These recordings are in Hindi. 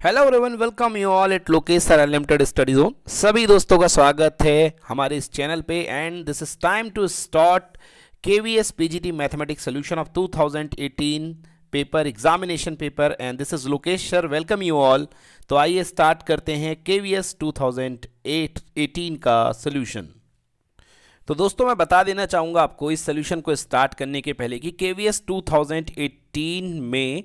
Hello everyone welcome you all at Lokesh sir unlimited study zone सभी दोस्तों का स्वागत है हमारे इस चैनल पे and this is time to start KVS PGT mathematics solution of 2018 paper examination paper and this is Lokesh sir welcome you all तो आइए स्टार्ट करते हैं केवीएस 2018 का सोल्यूशन तो दोस्तों मैं बता देना चाहूँगा आपको इस सोल्यूशन को स्टार्ट करने के पहले कि केवीएस 2018 में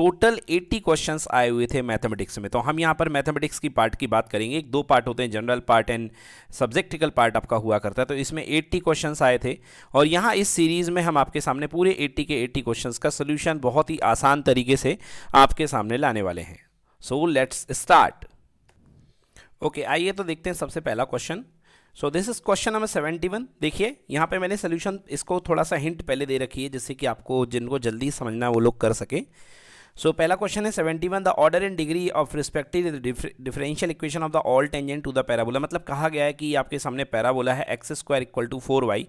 टोटल 80 क्वेश्चंस आए हुए थे मैथमेटिक्स में। तो हम यहाँ पर मैथमेटिक्स की पार्ट की बात करेंगे। एक दो पार्ट होते हैं, general part and subjective part आपका हुआ करता है तो इसमें 80 क्वेश्चंस आए थे। और यहाँ इस सीरीज़ में हम आपके सामने पूरे 80 के 80 क्वेश्चंस का सोल्यूशन बहुत ही आसान तरीके से आपके सामने लाने वाले हैं। सो लेट्स स्टार्ट ओके आइए तो देखते हैं सबसे पहला question. So this is question number seventy one देखिए, यहाँ पे मैंने सोल्यूशन इसको थोड़ा सा हिंट पहले दे रखी है, जिससे कि आपको जिनको जल्दी समझना है वो लोग कर सके। सो पहला क्वेश्चन है seventy one the order in degree of respective differential equation of the all tangent to the parabola मतलब कहा गया है कि आपके सामने पैराबोला है x square equal to four y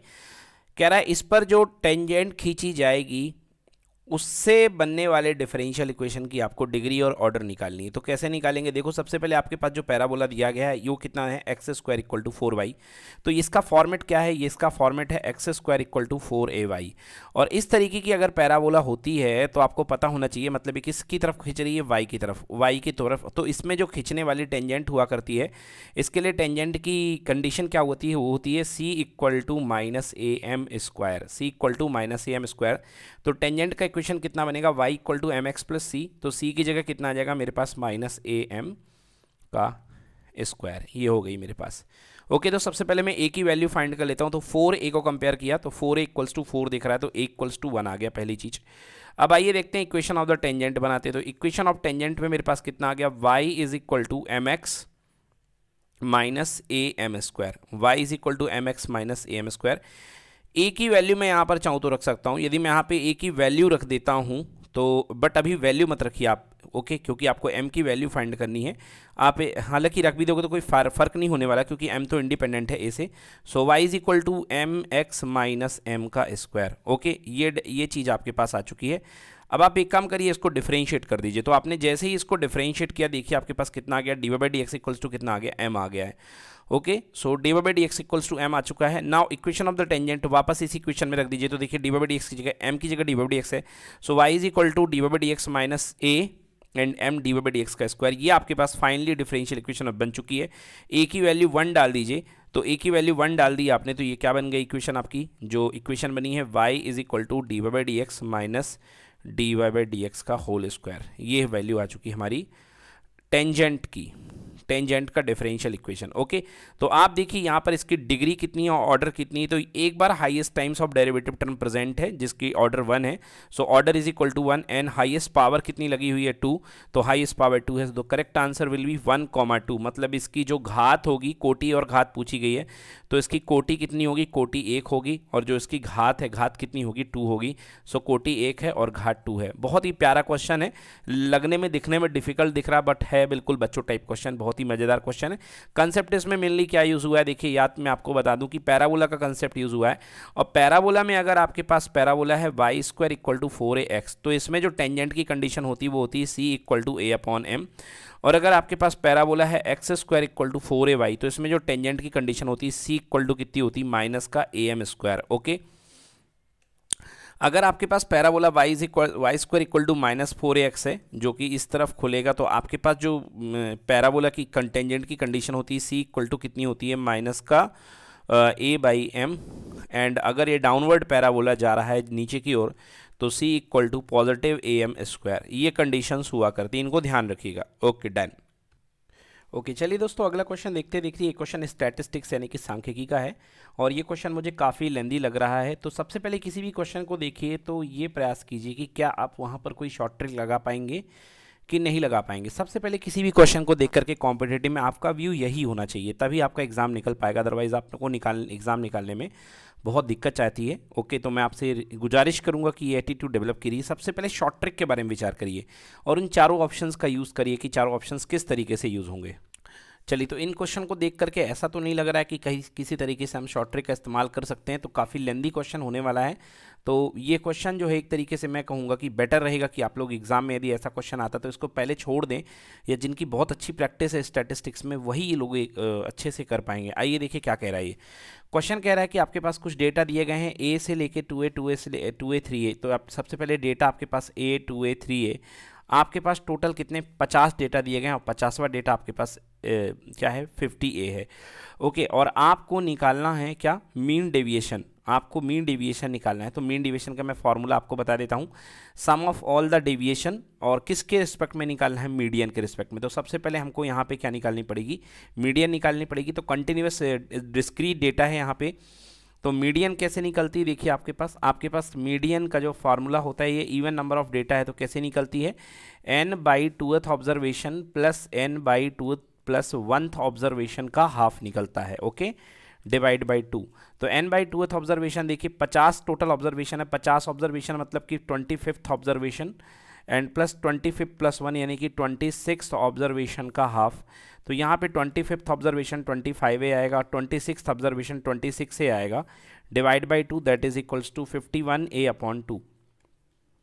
कह रहा है, इस पर जो टेंजेंट खींची जाएगी उससे बनने वाले डिफरेंशियल इक्वेशन की आपको डिग्री और ऑर्डर निकालनी है। तो कैसे निकालेंगे? देखो, सबसे पहले आपके पास जो पैराबोला दिया गया है, यो कितना है? X square equal to four y तो इसका फॉर्मेट क्या है? ये इसका फॉर्मेट है x square equal to four a y और इस तरीके की अगर पैराबोला होती है तो आपको पता होना चाहिए मतलब किसकी तरफ़ खींच रही है? वाई की तरफ़। वाई की तरफ़। तो इसमें जो खींचने वाली टेंजेंट हुआ करती है, इसके लिए टेंजेंट की कंडीशन क्या होती है? वो होती है C equal to minus A M square C equal to minus A M square तो टेंजेंट का इक्वेशन कितना बनेगा? Y equal to M X plus C तो सी की जगह कितना आ जाएगा? मेरे पास माइनस ए एम का स्क्वायर ये हो गई मेरे पास। ओके तो सबसे पहले मैं ए की वैल्यू फाइंड कर लेता हूँ। तो फोर ए को कंपेयर किया तो four a equals to four दिख रहा है तो ए इक्वल्स टू वन आ गया पहली चीज़। अब आइए देखते हैं इक्वेशन ऑफ़ द टेंजेंट बनाते हैं। तो इक्वेशन ऑफ़ टेंजेंट में मेरे पास कितना आ गया? Y is equal to m x minus a m square y is equal to m x minus a m square a की वैल्यू मैं यहाँ पर चाहूँ तो रख सकता हूँ। यदि मैं यहाँ पे ए की वैल्यू रख देता हूँ तो बट अभी वैल्यू मत रखिए आप ओके क्योंकि आपको एम की वैल्यू फाइंड करनी है। आप, हालाँकि रख भी दोगे तो कोई फ़र्क नहीं होने वाला, क्योंकि एम तो इंडिपेंडेंट है ए से। So y is equal to m x minus m का स्क्वायर ओके ये ये चीज़ आपके पास आ चुकी है। अब आप एक काम करिए, इसको डिफ्रेंशिएट कर दीजिए। तो आपने जैसे ही इसको डिफ्रेंशिएट किया, देखिए आपके पास कितना आ गया। D y by d x equals to कितना आ गया? एम आ गया है। Okay so d by d x equals to m आ चुका है। Now equation of the tangent वापस इसी इक्वेशन में रख दीजिए। तो देखिए डी बाई डी एक्स की जगह एम की जगह डी बाई डी एक्स है। So y is equal to d by d x minus a and m d by d x का स्क्वायर ये आपके पास फाइनली डिफरेंशियल इक्वेशन अब बन चुकी है। ए की वैल्यू वन डाल दीजिए। तो ए की वैल्यू वन डाल दी आपने तो ये क्या बन गई इक्वेशन आपकी? जो इक्वेशन बनी है y is equal to d by d x minus d y by d x का होल स्क्वायर ये वैल्यू आ चुकी हमारी टेंजेंट की। टेंजेंट का डिफरेंशियल इक्वेशन ओके तो आप देखिए यहाँ पर इसकी डिग्री कितनी है ऑर्डर कितनी है। तो एक बार highest times of derivative term present है, जिसकी ऑर्डर वन है। So order is equal to one and highest power कितनी लगी हुई है? टू तो हाईएस्ट पावर टू है। तो correct answer will be one comma two मतलब इसकी जो घात होगी, कोटी और घात पूछी गई है तो इसकी कोटी कितनी होगी? कोटी एक होगी और जो इसकी घात है, घात कितनी होगी? टू होगी। सो कोटी एक है और घात टू है। बहुत ही प्यारा क्वेश्चन है। लगने में, दिखने में डिफ़िकल्ट दिख रहा बट है बिल्कुल बच्चों टाइप क्वेश्चन बहुत ही मज़ेदार क्वेश्चन है। कंसेप्ट इसमें मेनली क्या यूज़ हुआ है? देखिए, याद मैं आपको बता दूँ कि पैराबोला का कंसेप्ट यूज़ हुआ है। और पैराबोला में अगर आपके पास पैराबोला है y square equal to four a x तो इसमें जो टेंजेंट की कंडीशन होती है, वो होती है c equal to a upon m और अगर आपके पास पैराबोला है x square equal to four a y तो इसमें जो टेंजेंट की कंडीशन होती है सी इक्वल टू कितनी होती है? माइनस का ए एम स्क्वायर ओके अगर आपके पास parabola y is equal y square equal to minus four x है, जो कि इस तरफ़ खुलेगा तो आपके पास जो पैराबोला की कंटेंजेंट की कंडीशन होती है सी इक्वल टू कितनी होती है माइनस का ए बाई एम एंड अगर ये डाउनवर्ड पैराबोला जा रहा है नीचे की ओर तो c equal to positive a m square ये कंडीशंस हुआ करती इनको ध्यान रखिएगा. ओके डन ओके चलिए दोस्तों, अगला क्वेश्चन देखते देखते ये क्वेश्चन स्टैटिस्टिक्स यानी कि सांख्यिकी का है और ये क्वेश्चन मुझे काफ़ी लेंदी लग रहा है। तो सबसे पहले किसी भी क्वेश्चन को देखिए तो ये प्रयास कीजिए कि क्या आप वहाँ पर कोई शॉर्ट ट्रिक लगा पाएँगे। कि नहीं लगा पाएँगे। सबसे पहले किसी भी क्वेश्चन को देख करके कॉम्पिटेटिव में आपका व्यू यही होना चाहिए, तभी आपका एग्ज़ाम निकल पाएगा। अदरवाइज़ आपको निकाल एग्ज़ाम निकालने में बहुत दिक्कत चाहती है। ओके तो मैं आपसे गुजारिश करूँगा कि ये एटीट्यूड डेवलप करिए। सबसे पहले शॉर्ट ट्रिक के बारे में विचार करिए और इन चारों ऑप्शंस का यूज़ करिए कि चारों ऑप्शंस किस तरीके से यूज़ होंगे। चलिए तो इन क्वेश्चन को देख करके ऐसा तो नहीं लग रहा है कि कहीं, किसी तरीके से हम शॉर्ट ट्रिक का इस्तेमाल कर सकते हैं तो काफ़ी लेंदी क्वेश्चन होने वाला है। तो ये क्वेश्चन जो है, एक तरीके से मैं कहूँगा कि बेटर रहेगा कि आप लोग एग्ज़ाम में यदि ऐसा क्वेश्चन आता तो इसको पहले छोड़ दें, या जिनकी बहुत अच्छी प्रैक्टिस है स्टैटिस्टिक्स में, वही ये लोग अच्छे से कर पाएँगे। आइए देखिए क्या कह रहा है ये। क्वेश्चन कह रहा है कि आपके पास कुछ डेटा दिए गए हैं ए से लेके टू ए टू ए से टू ए थ्री ए तो आप सबसे पहले डेटा आपके पास ए टू ए थ्री ए आपके पास टोटल कितने? पचास डेटा दिए गए हैं और पचासवा डेटा आपके पास ए, क्या है? फिफ्टी ए है। ओके और आपको निकालना है क्या? मीन डेविएशन आपको मीन डेविएशन निकालना है। तो मीन डेविएशन का मैं फॉर्मूला आपको बता देता हूँ। Sum of all the deviation और किसके रिस्पेक्ट में निकालना है? मीडियन के रिस्पेक्ट में। तो सबसे पहले हमको यहाँ पे क्या निकालनी पड़ेगी? मीडियन निकालनी पड़ेगी। तो कंटिन्यूस डिस्क्रीट डेटा है यहाँ पे। तो मीडियन कैसे निकलती देखिए आपके पास आपके पास मीडियन का जो फार्मूला होता है, ये इवन नंबर ऑफ़ डेटा है तो कैसे निकलती है? N by twoth observation plus n by twoth plus oneth observation का हाफ़ निकलता है ओके डिवाइड बाई टू तो एन बाई टूथ ऑब्जर्वेशन देखिए, पचास टोटल ऑब्जर्वेशन है। पचास ऑब्जर्वेशन मतलब कि twenty fifth observation and plus twenty fifth plus one यानी कि ट्वेंटी सिक्स ऑब्जर्वेशन का हाफ़ तो यहाँ पे twenty fifth observation twenty five a आएगा twenty six observation twenty six a आएगा. Divide by two that is equals to fifty one a upon two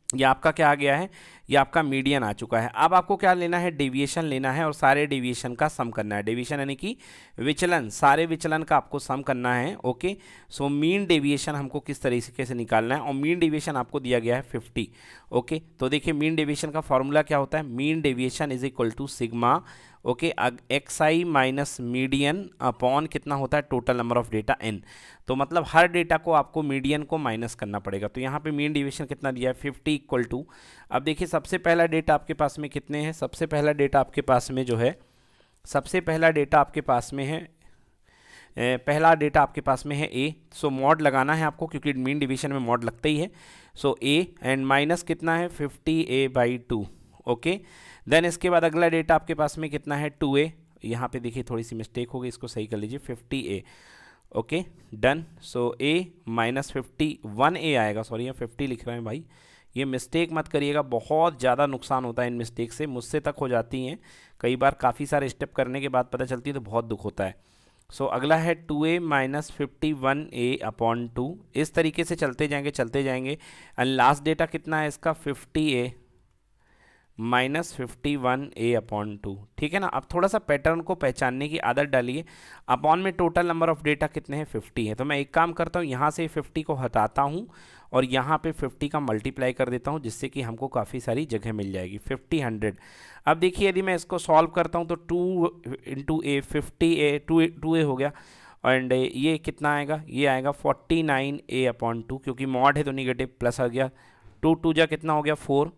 ये आपका क्या आ गया है? ये आपका मीडियन आ चुका है। अब आपको क्या लेना है? डेविएशन लेना है और सारे डेविएशन का सम करना है। डेविएशन यानी कि विचलन, सारे विचलन का आपको सम करना है ओके सो मीन डेविएशन हमको किस तरीके से निकालना है? और मीन डेविएशन आपको दिया गया है फिफ्टी ओके तो देखिए मीन डेविएशन का फॉर्मूला क्या होता है? Mean deviation is equal to sigma okay x i minus median upon कितना होता है? Total number of data n तो मतलब हर डेटा को आपको मीडियन को माइनस करना पड़ेगा। तो यहाँ पे मीन डिवीज़न कितना दिया है? फिफ्टी इक्वल टू अब देखिए, सबसे पहला डेटा आपके पास में कितने हैं? सबसे पहला डेटा आपके पास में जो है, सबसे पहला डेटा आपके पास में है पहला डेटा आपके पास में है ए सो मॉड लगाना है आपको, क्योंकि मीन डिवीज़न में मॉड लगता ही है। सो ए एंड माइनस कितना है? Fifty a by two okay? Then इसके बाद अगला डेटा आपके पास में कितना है? टू ए यहाँ पे देखिए थोड़ी सी मिस्टेक हो गई इसको सही कर लीजिए fifty a okay done so a minus fifty one a आएगा सॉरी यहाँ फिफ्टी लिख रहे हैं भाई। ये मिस्टेक मत करिएगा बहुत ज़्यादा नुकसान होता है इन मिस्टेक से मुझसे तक हो जाती हैं। कई बार काफ़ी सारे स्टेप करने के बाद पता चलती है तो बहुत दुख होता है। सो so, अगला है two a minus fifty one a upon two इस तरीके से चलते जाएँगे चलते जाएँगे। एंड लास्ट डेटा कितना है इसका? Fifty a minus fifty one a upon two ठीक है ना? अब थोड़ा सा पैटर्न को पहचानने की आदत डालिए। अपॉन में टोटल नंबर ऑफ़ डेटा कितने हैं? फिफ्टी है। तो मैं एक काम करता हूँ, यहाँ से फिफ्टी को हटाता हूँ और यहाँ पे फिफ्टी का मल्टीप्लाई कर देता हूँ, जिससे कि हमको काफ़ी सारी जगह मिल जाएगी। फिफ्टी हंड्रेड अब देखिए, यदि मैं इसको सॉल्व करता हूँ तो two into a fifty a two two a हो गया। एंड ये कितना आएगा? ये आएगा forty nine a upon two क्योंकि मॉड है तो निगेटिव प्लस आ गया। टू टू जा कितना हो गया? Four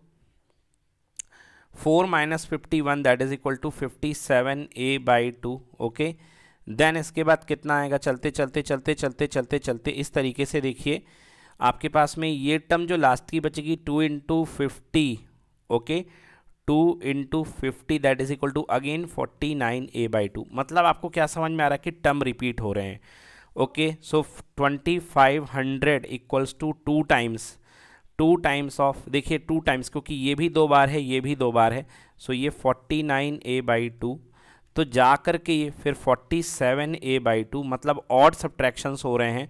four minus fifty one that is equal to fifty seven a by two okay then इसके बाद कितना आएगा? चलते चलते चलते चलते चलते चलते, इस तरीके से देखिए। आपके पास में ये टर्म जो लास्ट की बचेगी two into fifty okay two into fifty that is equal to again forty nine a by two मतलब आपको क्या समझ में आ रहा है कि टर्म रिपीट हो रहे हैं okay so twenty five hundred equals to two times two times of देखिए टू टाइम्स क्योंकि ये भी दो बार है, ये भी दो बार है सो ये forty nine a by two तो जा कर के ये फिर forty seven a by two मतलब ऑड सब्ट्रैक्शंस हो रहे हैं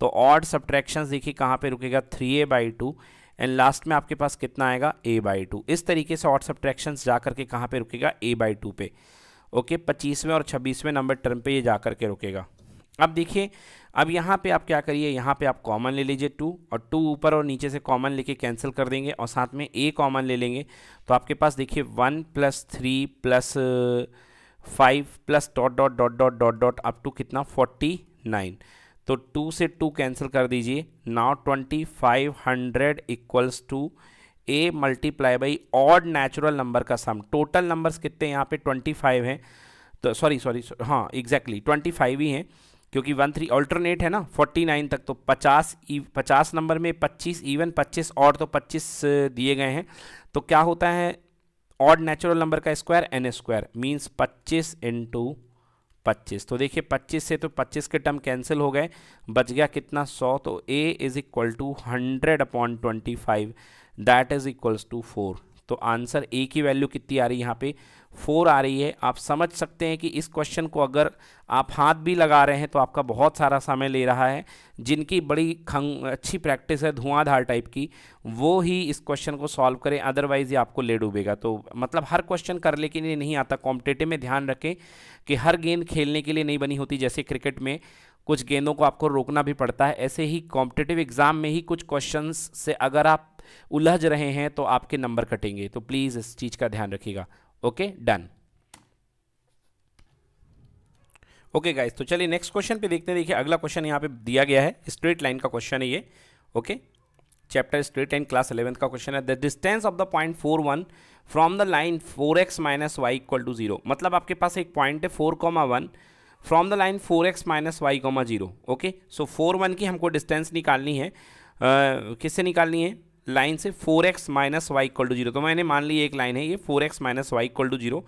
तो ऑड सब्ट्रैक्शंस देखिए कहाँ पे रुकेगा three a by two and last में आपके पास कितना आएगा ए बाई टू इस तरीके से ऑड सब्ट्रैक्शंस जा करके कहाँ पे रुकेगा ए बाई टू पे ओके पच्चीसवें और छब्बीसवें नंबर टर्म पे ये जा करके रुकेगा। अब देखिए अब यहाँ पे आप क्या करिए, यहाँ पे आप कॉमन ले लीजिए टू और टू ऊपर और नीचे से कॉमन लेके कैंसिल कर देंगे और साथ में ए कॉमन ले लेंगे। तो आपके पास देखिए one plus three plus five plus dot dot dot dot dot dot up to कितना? फोर्टी नाइन तो टू से टू कैंसिल कर दीजिए। Now twenty five hundred equals to a multiply by odd natural number का सम टोटल नंबर्स कितने यहाँ पे ट्वेंटी फाइव हैं। तो सॉरी सॉरी हाँ एग्जैक्टली ट्वेंटी फाइव ही हैं। क्योंकि वन थ्री ऑल्टरनेट है ना फोर्टी नाइन तक तो पचास पचास नंबर में पच्चीस इवन पच्चीस और तो पच्चीस दिए गए हैं। तो क्या होता है ऑड नेचुरल नंबर का स्क्वायर एन स्क्वायर मीन्स पच्चीस इंटू पच्चीस। तो देखिए, पच्चीस से तो पच्चीस के टर्म कैंसिल हो गए, बच गया कितना? सौ। तो a is equal to hundred upon twenty five that is equals to four तो आंसर ए की वैल्यू कितनी आ रही है यहाँ पे? फोर आ रही है। आप समझ सकते हैं कि इस क्वेश्चन को अगर आप हाथ भी लगा रहे हैं तो आपका बहुत सारा समय ले रहा है। जिनकी बड़ी खंग, अच्छी प्रैक्टिस है धुआंधार टाइप की, वो ही इस क्वेश्चन को सॉल्व करें, अदरवाइज़ ये आपको ले डूबेगा। तो मतलब हर क्वेश्चन करने के लिए नहीं आता। कॉम्पिटेटिव में ध्यान रखें कि हर गेंद खेलने के लिए नहीं बनी होती। जैसे क्रिकेट में कुछ गेंदों को आपको रोकना भी पड़ता है। ऐसे ही कॉम्पिटेटिव एग्ज़ाम में ही कुछ क्वेश्चन से अगर आप उलझ रहे हैं तो आपके नंबर कटेंगे। तो प्लीज़ इस चीज़ का ध्यान रखिएगा। ओके डन ओके गाइस तो चलिए नेक्स्ट क्वेश्चन पे देखते हैं। देखिए अगला क्वेश्चन यहाँ पे दिया गया है। स्ट्रेट लाइन का क्वेश्चन है ये। Okay chapter straight line class eleventh का क्वेश्चन है। The distance of the point four one from the line four x minus y equal to zero मतलब आपके पास एक पॉइंट है four comma one from the line four x minus y comma zero okay so four one की हमको डिस्टेंस निकालनी है। uh, किससे निकालनी है? लाइन से four x minus y equal to zero. तो मैंने मान ली एक लाइन है, ये four x minus y equal to zero.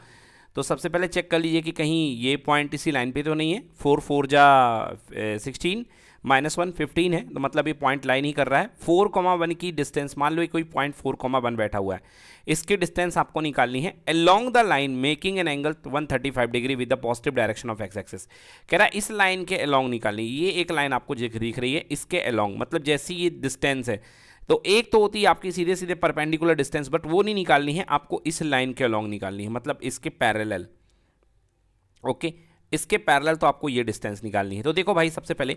तो सबसे पहले चेक कर लीजिए कि कहीं ये पॉइंट इसी लाइन पे तो नहीं है। फोर फोर जा सिक्सटीन माइनस वन फिफ्टीन है तो मतलब ये पॉइंट लाइन ही कर रहा है। फोर कोमा वन की डिस्टेंस, मान लो कोई पॉइंट फोर कोमा वन बैठा हुआ है, इसकी डिस्टेंस आपको निकालनी है along the line making an angle 135 degree with the positive direction of x axis कह रहा है, इस लाइन के अलॉन्ग निकालनी ये एक लाइन आपको दिख रही है, इसके अलॉन्ग मतलब जैसी ये डिस्टेंस है तो एक तो होती है आपकी सीधे सीधे परपेंडिकुलर डिस्टेंस बट वो नहीं निकालनी है, आपको इस लाइन के अलॉन्ग निकालनी है मतलब इसके पैरेलल ओके इसके पैरेलल तो आपको ये डिस्टेंस निकालनी है। तो देखो भाई, सबसे पहले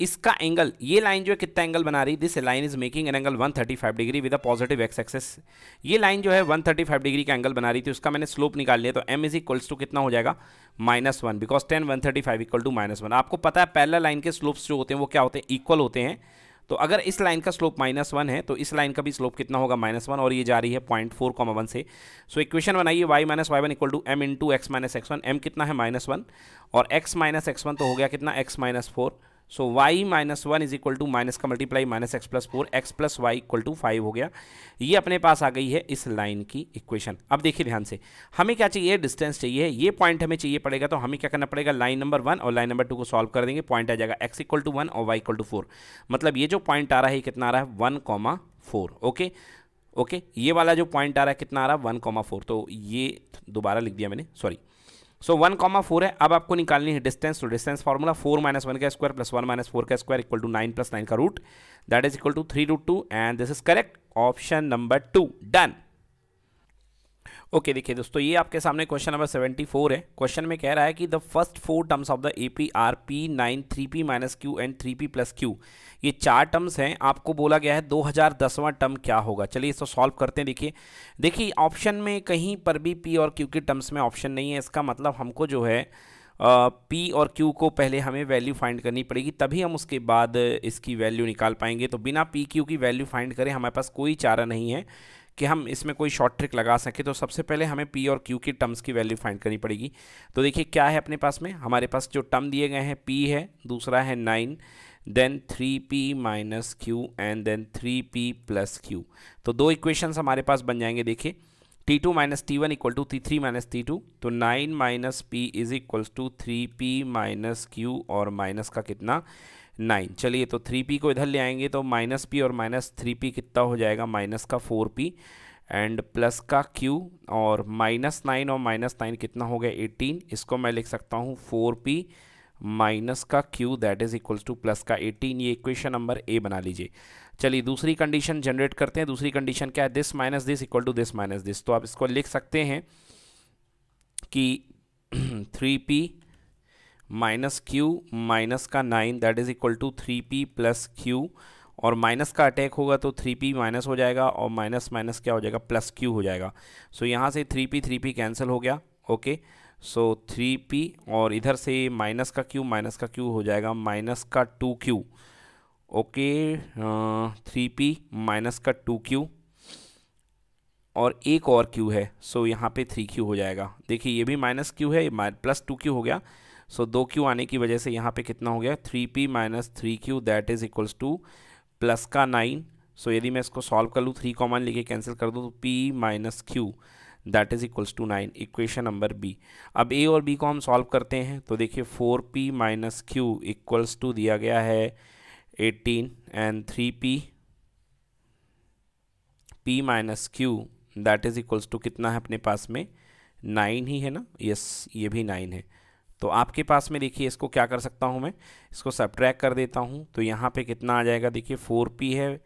इसका एंगल ये लाइन जो है कितना एंगल बना रही this line is making an angle 135 degree with a positive x axis ये लाइन जो है 135 डिग्री का एंगल बना रही थी, उसका मैंने स्लोप निकाल लिया तो एम इज़ इक्वल्स टू कितना हो जाएगा? Minus one because tan one thirty five equal to minus one आपको पता है पहला लाइन के स्लोप्स जो होते हैं, वो क्या होते हैं? इक्वल होते हैं। तो अगर इस लाइन का स्लोप माइनस वन है तो इस लाइन का भी स्लोप कितना होगा? माइनस वन, और ये जा रही है पॉइंट फोर कॉमा वन से। सो इक्वेशन बनाइए y minus y one equal to m into x minus x one. M कितना है? Minus one. और एक्स माइनस एक्स वन तो हो गया कितना? X minus four. So y minus one is equal to minus का multiply minus x plus four x plus y equal to five हो गया। ये अपने पास आ गई है इस लाइन की इक्वेशन अब देखिए ध्यान से, हमें क्या चाहिए? डिस्टेंस चाहिए। ये पॉइंट हमें चाहिए पड़ेगा तो हमें क्या करना पड़ेगा? लाइन नंबर वन और लाइन नंबर टू को सॉल्व कर देंगे पॉइंट आ जाएगा। एक्स इक्वल टू वन और वाई इक्वल टू फोर मतलब ये जो पॉइंट आ रहा है कितना आ रहा है? One comma four okay okay ये वाला जो पॉइंट आ रहा है, कितना आ रहा है? वन कॉमा फोर तो ये दोबारा लिख दिया मैंने sorry so one comma four है, अब आपको निकालनी है डिस्टेंस तो distance formula four minus one का square plus one minus four का square equal to nine plus nine का root that is equal to three root two and this is correct option number two done okay देखिए दोस्तों, ये आपके सामने क्वेश्चन नंबर सेवेंटी फोर है। क्वेश्चन में कह रहा है कि the first four terms of the A P are p nine three p minus q and three p plus q ये चार टर्म्स हैं। आपको बोला गया है दो हज़ार दसवां टर्म क्या होगा? चलिए इसको सॉल्व करते हैं, देखिए। देखिए ऑप्शन में कहीं पर भी पी और क्यू के टर्म्स में ऑप्शन नहीं है। इसका मतलब हमको जो है पी और क्यू को पहले हमें वैल्यू फाइंड करनी पड़ेगी, तभी हम उसके बाद इसकी वैल्यू निकाल पाएँगे। तो बिना पी क्यू की वैल्यू फाइंड करें, हमारे पास कोई चारा नहीं है। कि हम इसमें कोई शॉर्ट ट्रिक लगा सकें तो सबसे पहले हमें पी और क्यू की टर्म्स की वैल्यू फाइंड करनी पड़ेगी। तो देखिए, क्या है अपने पास में? हमारे पास जो टर्म दिए गए हैं पी है, दूसरा है nine then three p minus q and then three p plus q तो दो इक्वेशंस हमारे पास बन जाएँगे, देखिए। T two minus t one equal to t three minus t two तो nine minus p is equals to three p minus q और माइनस का कितना? नाइन। चलिए तो थ्री पी को इधर ले आएँगे तो माइनस पी और माइनस थ्री पी कितना हो जाएगा? माइनस का फोर पी एंड प्लस का क्यू और माइनस नाइन और माइनस नाइन कितना हो गया? एटीन इसको मैं लिख सकता हूँ फोर पी माइनस का q that is equals to plus का एटीन ये इक्वेशन नंबर ए बना लीजिए। चलिए, दूसरी कंडीशन जनरेट करते हैं। दूसरी कंडीशन क्या है? This minus this equal to this minus this तो आप इसको लिख सकते हैं कि three p minus q minus का nine that is equal to three p plus q और माइनस का अटैक होगा तो थ्री पी माइनस हो जाएगा और माइनस माइनस क्या हो जाएगा प्लस क्यू हो जाएगा। सो so, यहाँ से three p three p cancel हो गया ओके सो थ्री पी और इधर से माइनस का क्यू माइनस का क्यू हो जाएगा माइनस का two q okay three p minus का टू क्यू और एक और क्यू है सो so, यहाँ पे थ्री क्यू हो जाएगा। देखिए ये भी माइनस क्यू है प्लस टू क्यू हो गया सो दो क्यू आने की वजह से यहाँ पे कितना हो गया? Three p minus three q that is equals to plus का नाइन सो यदि मैं इसको सॉल्व कर लूँ थ्री कॉमन लेके कैंसिल कर दूँ तो p minus q that is equals to nine equation number B अब ए और बी को हम सॉल्व करते हैं तो देखिए four p minus q equals to दिया गया है eighteen and three p p minus q that is equals to कितना है अपने पास में? नाइन ही है ना? यस ये भी नाइन है। तो आपके पास में देखिए, इसको क्या कर सकता हूँ मैं? इसको सब्ट्रैक कर देता हूँ। तो यहाँ पे कितना आ जाएगा? देखिए फोर पी है।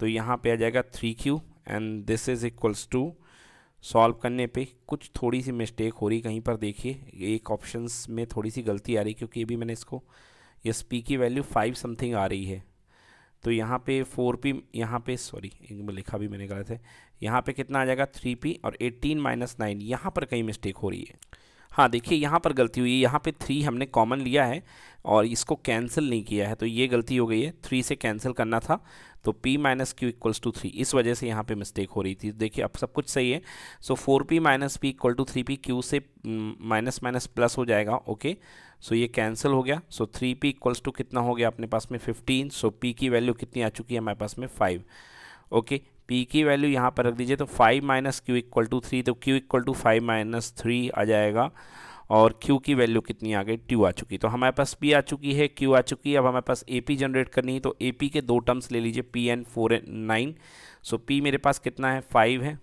तो यहाँ पे आ जाएगा three q and this is equals to solve करने पे कुछ थोड़ी सी मिस्टेक हो रही कहीं पर देखिए। एक ऑप्शंस में थोड़ी सी गलती आ रही क्योंकि अभी मैंने इसको यस पी की वैल्यू फाइव समथिंग आ रही है। तो यहाँ पे फोर पी यहाँ पे सॉरी लिखा भी मैंने गलत है। यहाँ पे कितना आ जाएगा? थ्री पी और एटीन माइनस नाइन यहाँ पर कहीं मिस्टेक हो रही है। हाँ देखिए, यहाँ पर गलती हुई है। यहाँ पे थ्री हमने कॉमन लिया है और इसको कैंसिल नहीं किया है। तो ये गलती हो गई है। थ्री से कैंसिल करना था। तो p minus q equals to three इस वजह से यहाँ पे मिस्टेक हो रही थी। देखिए, अब सब कुछ सही है। So four p minus p equal to three p q से माइनस माइनस प्लस हो जाएगा। ओके सो ये कैंसिल हो गया। So three p equals to कितना हो गया अपने पास में? फिफ्टीन सो पी की वैल्यू कितनी आ चुकी है हमारे पास में? फाइव ओके पी की वैल्यू यहाँ पर रख दीजिए तो five minus q equal to three तो q equal to five minus three आ जाएगा और क्यू की वैल्यू कितनी आ गई? ट्यू आ चुकी। तो हमारे पास पी आ चुकी है क्यू आ चुकी है। अब हमारे पास AP जनरेट करनी है तो AP के दो टर्म्स ले लीजिए p n four n nine so p मेरे पास कितना है? फाइव है।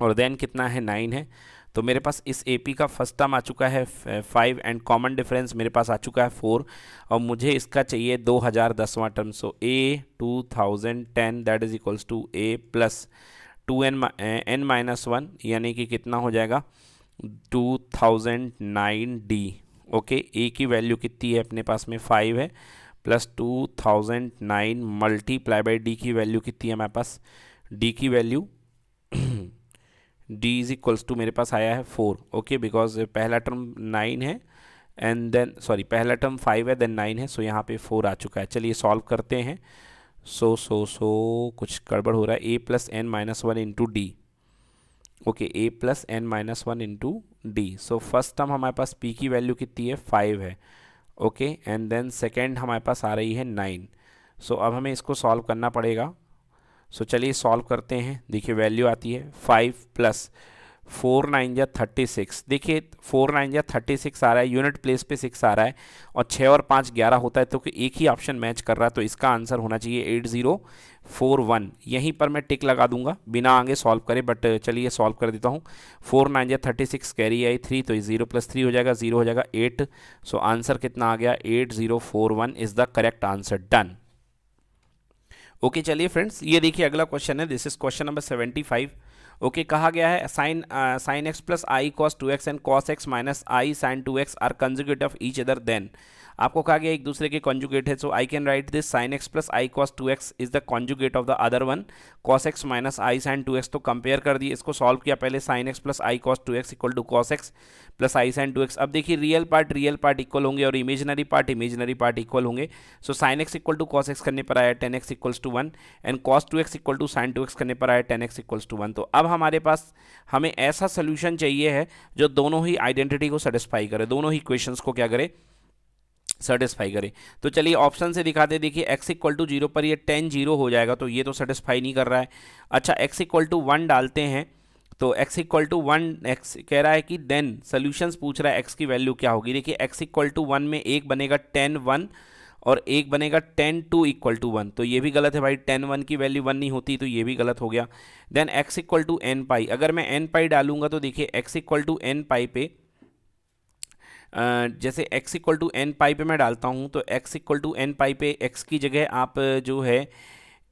और देन कितना है? नाइन है। तो मेरे पास इस AP का फ़र्स्ट टर्म आ चुका है फाइव एंड कॉमन डिफरेंस मेरे पास आ चुका है फोर और मुझे इसका चाहिए दो हज़ार दसवां term so a two thousand ten that is equals to a plus two n n minus one यानी कि कितना हो जाएगा? Two thousand nine d okay a की वैल्यू कितनी है अपने पास में? फाइव है plus two thousand nine multiply by d की वैल्यू कितनी है हमारे पास? डी की value d is equals to मेरे पास आया है फोर ओके बिकॉज़ पहला टर्म नाइन है एंड देन सॉरी पहला टर्म फाइव है देन नाइन है सो so यहाँ पे फोर आ चुका है। चलिए सॉल्व करते हैं। सो सो सो कुछ गड़बड़ हो रहा है। A plus n minus one into d okay a plus n minus one into d so first term हमारे पास पी की वैल्यू कितनी है? फाइव है ओके एंड देन सेकेंड हमारे पास आ रही है नाइन सो so, अब हमें इसको सॉल्व करना पड़ेगा। सो चलिए सॉल्व करते हैं। देखिए वैल्यू आती है फाइव प्लस फोर नाइन या थर्टी सिक्स देखिए फोर नाइन या थर्टी सिक्स आ रहा है यूनिट प्लेस पे सिक्स आ रहा है और छः और पाँच ग्यारह होता है तो कि एक ही ऑप्शन मैच कर रहा है तो इसका आंसर होना चाहिए एट ज़ीरो फोर वन यहीं पर मैं टिक लगा दूँगा, बिना आगे सॉल्व करे बट चलिए सॉल्व कर देता हूँ। फोर नाइन या थर्टी सिक्स कैरी आई थ्री तो ज़ीरो प्लस थ्री हो जाएगा ज़ीरो हो जाएगा एट सो आंसर कितना आ गया? Eight zero four one is the correct answer done okay चलिए फ्रेंड्स ये देखिए अगला क्वेश्चन है. This is question number seventy five okay कहा गया है sine sine x plus i cos two x and cos x minus i sine two x are conjugate of each other then आपको कहा गया एक दूसरे के कॉन्जुगेट है so I can write this sine x plus i cos two x is the conjugate of the other one cos x minus i sine two x तो कंपेयर कर दिए, इसको सॉल्व किया पहले sine x plus i cos two x equal to cos x plus i sine two x अब देखिए real part real part equal होंगे और imaginary part imaginary part equal होंगे. So sine x equal to cos x करने पर आया tan x equals to one and cos two x equal to sine two x करने पर आया tan x equals to one तो अब हमारे पास हमें ऐसा सोल्यूशन चाहिए है जो दोनों ही आइडेंटिटी को सेटिस्फाई करे, दोनों ही क्वेश्चंस को क्या करे? सेटिस्फाई करें। तो चलिए ऑप्शन से दिखाते देखिए एक्स इक्वल टू ज़ीरो पर ये टेन ज़ीरो हो जाएगा तो ये तो सेटिस्फाई नहीं कर रहा है। अच्छा एक्स इक्वल टू वन डालते हैं। तो x equal to one x कह रहा है कि देन सोल्यूशंस पूछ रहा है x की वैल्यू क्या होगी। देखिए, x इक्वल टू वन में एक बनेगा टेन वन और एक बनेगा tan two equal to one तो ये भी गलत है भाई टेन वन की वैल्यू वन नहीं होती तो ये भी गलत हो गया। Then x equal to n pi अगर मैं एन पाई डालूँगा तो देखिए, x equal to n pi पे जैसे x equal to n pi पे मैं डालता हूँ तो x equal to n pi पे x की जगह आप जो है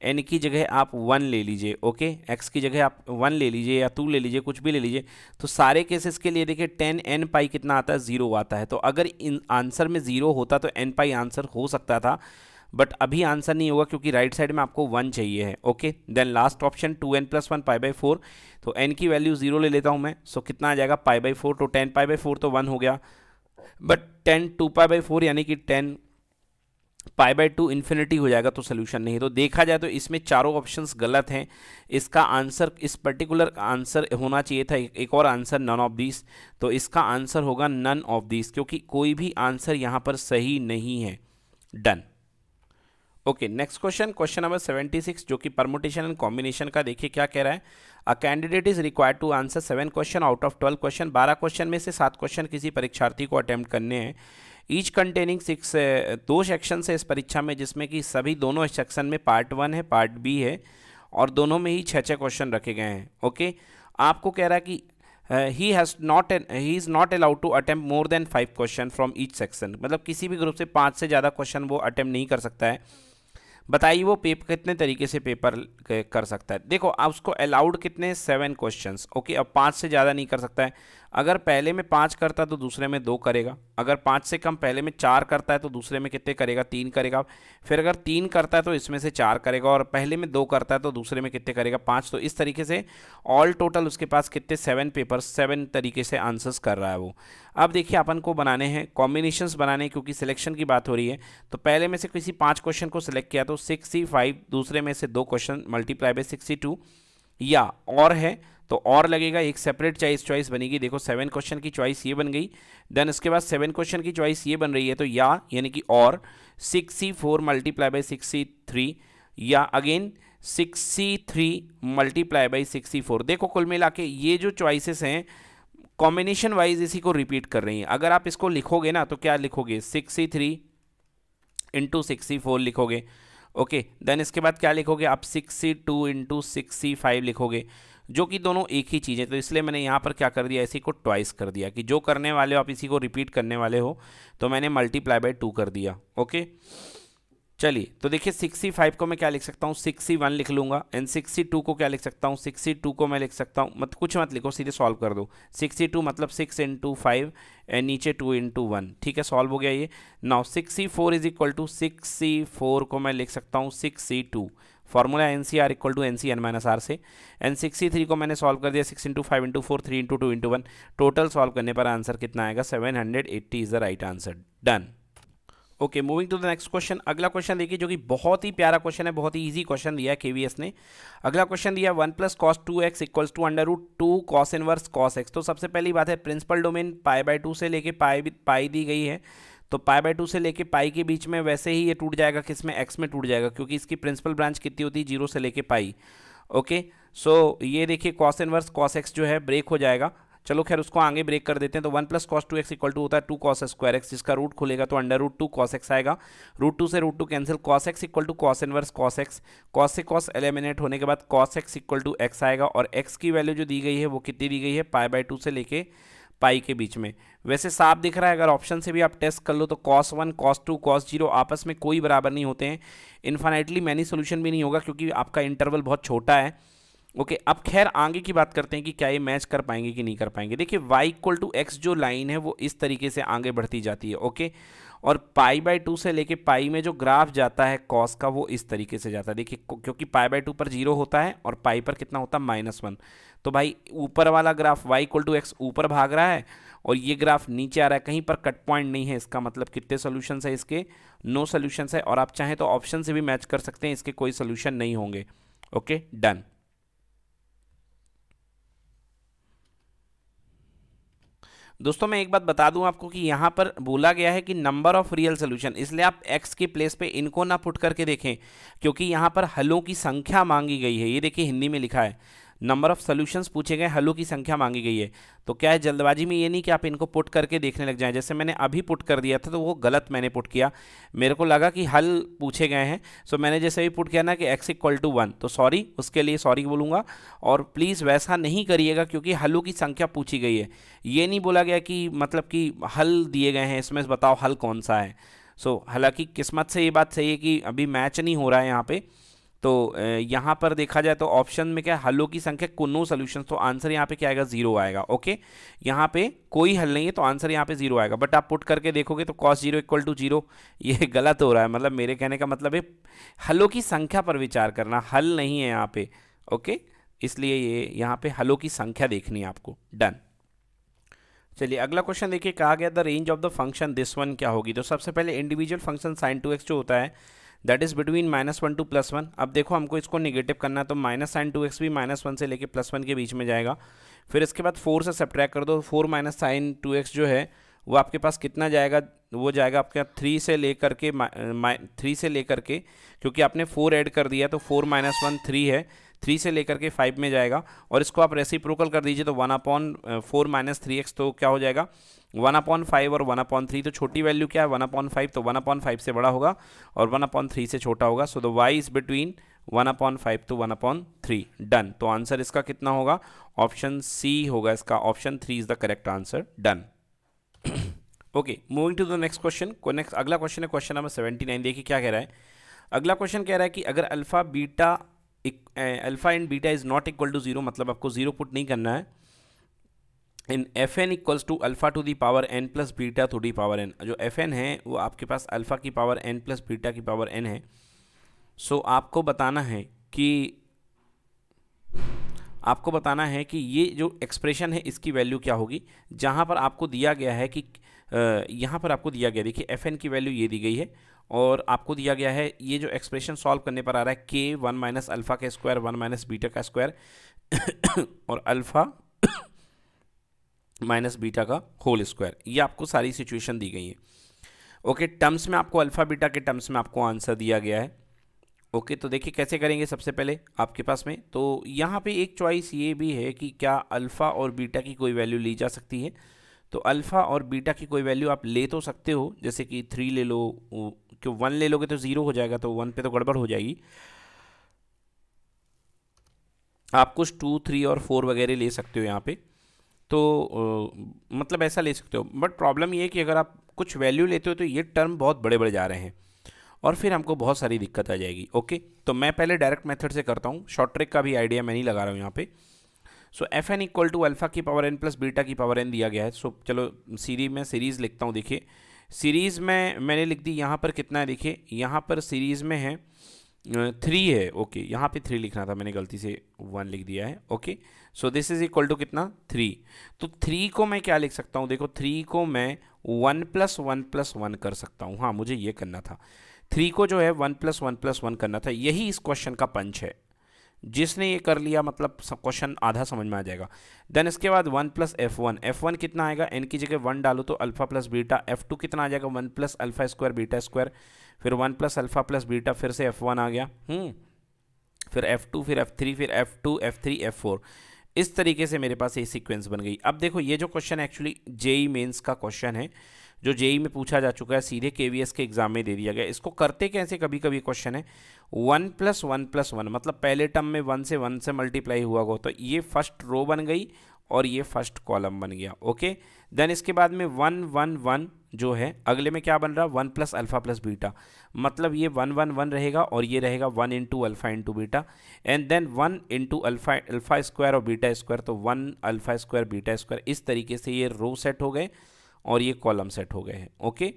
एन की जगह आप वन ले लीजिए ओके? एक्स की जगह आप वन ले लीजिए या टू ले लीजिए कुछ भी ले लीजिए तो सारे केसेस के लिए देखिए टेन एन पाई कितना आता है? ज़ीरो आता है। तो अगर इन आंसर में ज़ीरो होता तो एन पाई आंसर हो सकता था बट अभी आंसर नहीं होगा क्योंकि राइट साइड में आपको वन चाहिए है okay? Then last option two n plus one pi by four तो एन की वैल्यू ज़ीरो ले लेता हूँ मैं सो so, कितना आ जाएगा? पाई बाई फोर तो टेन पाई बाई फोर तो वन हो गया। But ten two pi by four यानी कि ten pi by two infinity हो जाएगा तो सोल्यूशन नहीं तो देखा जाए तो इसमें चारों ऑप्शंस गलत हैं। इसका आंसर इस पर्टिकुलर आंसर होना चाहिए था। एक और आंसर नन ऑफ़ दिस तो इसका आंसर होगा नन ऑफ़ दिस क्योंकि कोई भी आंसर यहाँ पर सही नहीं है। Done okay next question question number seventy six जो कि परमोटेशन एंड कॉम्बिनेशन का देखिए क्या कह रहा है। A candidate is required to answer seven question out of twelve question बारह क्वेश्चन में से सात क्वेश्चन किसी परीक्षार्थी को अटेम्प्ट करने हैं। ईच कंटेनिंग सिक्स दो सेक्शन है इस परीक्षा में, जिसमें कि सभी दोनों सेक्शन में पार्ट वन है पार्ट बी है, और दोनों में ही छः छः क्वेश्चन रखे गए हैं। ओके आपको कह रहा है कि he has not he is not allowed to attempt more than five question from each section मतलब किसी भी ग्रुप से पाँच से ज़्यादा क्वेश्चन वो अटैम्प्ट नहीं कर सकता है। बताइए वो पेपर कितने तरीके से पेपर कर सकता है? देखो, आप उसको अलाउड कितने? सेवन क्वेश्चंस ओके अब पाँच से ज़्यादा नहीं कर सकता है। अगर पहले में पाँच करता है तो दूसरे में दो करेगा। अगर पाँच से कम पहले में चार करता है तो दूसरे में कितने करेगा? तीन करेगा। फिर अगर तीन करता है तो इसमें से चार करेगा और पहले में दो करता है तो दूसरे में कितने करेगा? पाँच। तो इस तरीके से ऑल टोटल उसके पास कितने? सेवन पेपर सेवन तरीके से आंसर्स कर रहा है वो। अब देखिए, अपन को बनाने हैं कॉम्बिनेशंस बनाने क्योंकि सिलेक्शन की बात हो रही है। तो पहले में से किसी पाँच क्वेश्चन को सिलेक्ट किया तो सिक्सटी फाइव दूसरे में से दो question multiply by sixty two या और है। तो और लगेगा, एक सेपरेट चॉइस चॉइस बनेगी। देखो सेवन क्वेश्चन की चॉइस ये बन गई देन उसके बाद सेवन क्वेश्चन की चॉइस ये बन रही है तो या, यानी कि और six C four multiply by six C three या again six C three multiply by six C four देखो, कुल मिला के ये जो चॉइसेस हैं कॉम्बिनेशन वाइज इसी को रिपीट कर रही हैं। अगर आप इसको लिखोगे ना तो क्या लिखोगे? Six C three into six C four लिखोगे। ओके देन इसके बाद क्या लिखोगे? आप six C two into six C five लिखोगे। जो कि दोनों एक ही चीज़ है। तो इसलिए मैंने यहाँ पर क्या कर दिया, इसी को ट्वाइस कर दिया कि जो करने वाले हो, आप इसी को रिपीट करने वाले हो तो मैंने मल्टीप्लाई बाई टू कर दिया ओके चलिए तो देखिए सिक्सटी फाइव को मैं क्या लिख सकता हूँ? सिक्सटी वन लिख लूँगा एंड सिक्सटी टू को क्या लिख सकता हूँ? सिक्सटी टू को मैं लिख सकता हूँ, मत, कुछ मत लिखो, सीधे सॉल्व कर दो। सिक्सटी टू मतलब सिक्स इंटू फाइव एंड नीचे टू इंटू वन ठीक है सॉल्व हो गया ये। Now sixty four is equal to sixty four को मैं लिख सकता हूँ six C two formula n C r equal to n C n minus r से। एन सिक्सटी थ्री को मैंने सॉल्व कर दिया six into five into four three into two into one total solve करने पर आंसर कितना आएगा? Seven hundred eighty is the right answer done okay moving to the next question अगला क्वेश्चन देखिए, जो कि बहुत ही प्यारा क्वेश्चन है, बहुत ही इजी क्वेश्चन दिया है केवीएस ने। अगला क्वेश्चन दिया one plus cos two x equals to under root two cos inverse cos x तो सबसे पहली बात है principal domain pi by two से लेके पाई पाई दी गई है। तो पाई बाय टू से लेके पाई के बीच में वैसे ही ये टूट जाएगा, किसमें? एक्स में टूट जाएगा, क्योंकि इसकी प्रिंसिपल ब्रांच कितनी होती है? ज़ीरो से लेके पाई। ओके? सो, ये देखिए कॉस इनवर्स कॉस एक्स जो है ब्रेक हो जाएगा। चलो खैर, उसको आगे ब्रेक कर देते हैं तो one plus cos two x equal to होता है टू कॉस स्क्वायर एक्स जिसका रूट खुलेगा तो under root two cos x आएगा। रूट टू से root two cancel cos x equal to cos inverse cos x cos से कॉस एलिमिनेट होने के बाद cos x equal to x आएगा, और एक्स की वैल्यू जो दी गई है, वो कितनी दी गई है? पाई बाय टू से लेके पाई के बीच में। वैसे साफ़ दिख रहा है, अगर ऑप्शन से भी आप टेस्ट कर लो तो cos one cos two cos zero आपस में कोई बराबर नहीं होते हैं। इन्फाइनाइटली मैनी सोल्यूशन भी नहीं होगा क्योंकि आपका इंटरवल बहुत छोटा है। ओके अब खैर आगे की बात करते हैं कि क्या ये मैच कर पाएँगे कि नहीं कर पाएँगे। देखिए वाई इक्वल टू एक्स जो लाइन है वो इस तरीके से आगे बढ़ती जाती है ओके और पाई बाय टू से लेके पाई में जो ग्राफ जाता है कॉस का वो इस तरीके से जाता है। देखिए, क्योंकि पाई बाय टू पर ज़ीरो होता है और पाई पर कितना होता है? माइनस वन तो भाई ऊपर वाला graph y equal to x ऊपर भाग रहा है और ये ग्राफ नीचे आ रहा है, कहीं पर कट पॉइंट नहीं है इसका मतलब कितने सोल्यूशन है इसके? नो सोल्यूशन है और आप चाहें तो ऑप्शन से भी मैच कर सकते हैं, इसके कोई सोल्यूशन नहीं होंगे। ओके डन दोस्तों, मैं एक बात बता दूँ आपको कि यहाँ पर बोला गया है कि नंबर ऑफ़ रियल सोल्यूशन इसलिए आप एक्स के प्लेस पे इनको ना पुट करके देखें, क्योंकि यहाँ पर हलों की संख्या मांगी गई है। ये देखिए, हिंदी में लिखा है। नंबर ऑफ़ सोल्यूशंस पूछे गए, हलों की संख्या मांगी गई है। तो क्या है, जल्दबाजी में ये नहीं कि आप इनको पुट करके देखने लग जाएँ। जैसे मैंने अभी पुट कर दिया था तो वो गलत मैंने पुट किया। मेरे को लगा कि हल पूछे गए हैं। सो मैंने जैसे भी पुट किया ना कि एक्स इक्वल टू वन तो सॉरी उसके लिए सॉरी बोलूँगा। और प्लीज़ वैसा नहीं करिएगा, क्योंकि हलों की संख्या पूछी गई है। ये नहीं बोला गया कि मतलब कि हल दिए गए हैं, इसमें बताओ हल कौन सा है। सो हालाँकि किस्मत से ये बात सही है कि अभी मैच नहीं हो रहा है यहाँ पे। तो यहाँ पर देखा जाए तो ऑप्शन में क्या हलों की संख्या को नो सोल्यूशन तो आंसर यहाँ पे क्या आएगा ज़ीरो आएगा ओके यहाँ पे कोई हल नहीं है तो आंसर यहाँ पे ज़ीरो आएगा बट आप पुट करके देखोगे तो cos zero equal to zero ये गलत हो रहा है मतलब मेरे कहने का मतलब है, हलों की संख्या पर विचार करना, हल नहीं है यहाँ पे ओके इसलिए ये, यहाँ पे हलों की संख्या देखनी है आपको डन चलिए, अगला क्वेश्चन देखिए, कहा गया the range of the function this one क्या होगी? तो सबसे पहले individual function sine two x जो होता है that is between minus one two plus one अब देखो, हमको इसको निगेटिव करना है तो माइनस साइन टू एक्स भी माइनस वन से लेके प्लस वन के बीच में जाएगा। फिर इसके बाद फोर से सब्ट्रैक कर दो four minus sine two x जो है, वो आपके पास कितना जाएगा? वो जाएगा आपके यहाँ थ्री से लेकर के थ्री से लेकर के, क्योंकि आपने फोर ऐड कर दिया तो फोर माइनस वन थ्री है। थ्री से लेकर के फाइव में जाएगा और इसको आप रेसिप्रोकल कर दीजिए तो one upon four minus three x तो क्या हो जाएगा? वन अपॉन फाइव और वन अपॉन थ्री तो छोटी वैल्यू क्या है? वन अपॉन फाइव तो वन अपॉन फाइव से बड़ा होगा और वन अपॉन थ्री से छोटा होगा। So the y is between one upon five two one upon three. Done तो आंसर इसका कितना होगा? ऑप्शन सी होगा इसका। Option three is the correct answer done okay moving to the next question अगला क्वेश्चन है क्वेश्चन नंबर सेवेंटी नाइन देखिए क्या कह रहा है। अगला क्वेश्चन कह रहा है कि अगर alpha beta alpha and beta is not equal to zero मतलब आपको ज़ीरो पुट नहीं करना है। In f n equals to alpha to the power n plus beta to the power n जो एफ़ एन है वो आपके पास अल्फ़ा की पावर एन प्लस बीटा की पावर एन है। सो so, आपको बताना है कि आपको बताना है कि ये जो एक्सप्रेशन है इसकी वैल्यू क्या होगी? जहाँ पर आपको दिया गया है कि यहाँ पर आपको दिया गया देखिए एफ़ एन की वैल्यू ये दी गई है। और आपको दिया गया है, ये जो एक्सप्रेशन सॉल्व करने पर आ रहा है के वन माइनस अल्फ़ा का स्क्वायर वन माइनस बीटा का स्क्वायर और अल्फ़ा माइनस बीटा का होल स्क्वायर ये आपको सारी सिचुएशन दी गई है। ओके टर्म्स में आपको अल्फ़ा बीटा के टर्म्स में आपको आंसर दिया गया है। ओके तो देखिए कैसे करेंगे सबसे पहले आपके पास में। तो यहाँ पे एक चॉइस ये भी है कि क्या अल्फ़ा और बीटा की कोई वैल्यू ली जा सकती है। तो अल्फ़ा और बीटा की कोई वैल्यू आप ले तो सकते हो, जैसे कि थ्री ले लो क्यों वन ले लोगे तो ज़ीरो हो जाएगा तो वन पे तो गड़बड़ हो जाएगी। आप कुछ टू थ्री और फोर वगैरह ले सकते हो यहाँ पे। तो आ, मतलब ऐसा ले सकते हो। बट प्रॉब्लम ये है कि अगर आप कुछ वैल्यू लेते हो तो ये टर्म बहुत बड़े बड़े जा रहे हैं। और फिर हमको बहुत सारी दिक्कत आ जाएगी ओके तो मैं पहले डायरेक्ट मेथड से करता हूँ। शॉर्ट ट्रिक का भी आइडिया मैं नहीं लगा रहा हूँ यहाँ पे। So f n equal to alpha की पावर एन प्लस बीटा की पावर एन दिया गया है। सो so, चलो सीरीज़ में सीरीज़ लिखता हूँ देखिए। सीरीज़ में मैंने लिख दी, यहाँ पर कितना है देखिए, यहाँ पर सीरीज़ में है थ्री है ओके यहाँ पे थ्री लिखना था मैंने, गलती से वन लिख दिया है okay so this is equal to कितना? थ्री तो थ्री को मैं क्या लिख सकता हूँ? देखो थ्री को मैं one plus one plus one कर सकता हूँ। हाँ मुझे ये करना था। थ्री को जो है one plus one plus one करना था। यही इस क्वेश्चन का पंच है। जिसने ये कर लिया मतलब क्वेश्चन आधा समझ में आ जाएगा। देन इसके बाद one plus f one. F one कितना आएगा? एन की जगह वन डालो तो alpha plus beta f two कितना आ जाएगा? One plus alpha square beta square. फिर one plus alpha plus beta फिर से एफ़ वन आ गया। हम्म। फिर एफ़ टू, फिर एफ़ थ्री, फिर f two, f three, f four. इस तरीके से मेरे पास ये सीक्वेंस बन गई। अब देखो, ये जो क्वेश्चन एक्चुअली जेई मेन्स का क्वेश्चन है, जो जेई में पूछा जा चुका है, सीधे के के एग्ज़ाम में दे दिया गया। इसको करते कैसे? कभी कभी क्वेश्चन है। One plus one plus one मतलब पहले टर्म में वन से वन से मल्टीप्लाई हुआ हो तो ये फ़र्स्ट रो बन गई और ये फ़र्स्ट कॉलम बन गया, ओके? देन इसके बाद में वन वन वन जो है, अगले में क्या बन रहा? One plus alpha plus beta मतलब ये वन वन वन रहेगा और ये रहेगा one into alpha into beta, and then one into alpha alpha square और बीटा स्क्वायर तो one alpha square, beta square, इस तरीके से ये रो सेट हो गए और ये कॉलम सेट हो गए हैं, ओके?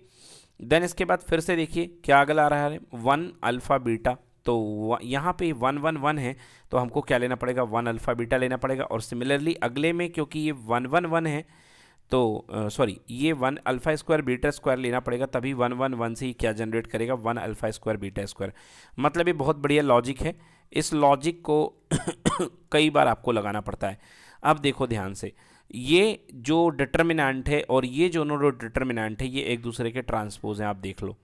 देन इसके बाद फिर से देखिए, क्या अगला आ रहा है? One alpha beta. तो यहाँ पे वन वन वन है तो हमको क्या लेना पड़ेगा? वन अल्फ़ा बीटा लेना पड़ेगा। और सिमिलरली अगले में क्योंकि ये वन वन वन है तो सॉरी ये one alpha square beta square लेना पड़ेगा, तभी वन वन वन से ही क्या जनरेट करेगा? One alpha square beta square. मतलब ये बहुत बढ़िया लॉजिक है। इस लॉजिक को कई बार आपको लगाना पड़ता है। अब देखो ध्यान से। ये जो डिटर्मिनेंट है और ये जो जो डिटर्मिनेंट है, ये एक दूसरे के ट्रांसपोज हैं, आप देख लो।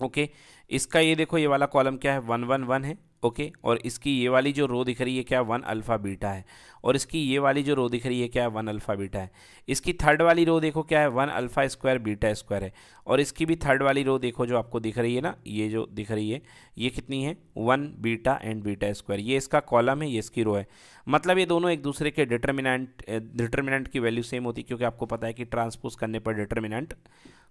ओके इसका ये देखो, ये वाला कॉलम क्या है? वन वन वन है। ओके और इसकी ये वाली जो रो दिख रही है, क्या? वन अल्फ़ा बीटा है। और इसकी ये वाली जो रो दिख रही है, क्या है? वन अल्फ़ा बीटा है। इसकी थर्ड वाली रो देखो, क्या है? One alpha square beta square है। और इसकी भी थर्ड वाली रो देखो, जो आपको दिख रही है ना, ये जो दिख रही है, ये कितनी है? One beta and beta square. ये इसका कॉलम है, ये इसकी रो है। मतलब ये दोनों एक दूसरे के डिटर्मिनेंट डिटर्मिनेंट की वैल्यू सेम होती है, क्योंकि आपको पता है कि ट्रांसपोज करने पर डिटर्मिनेंट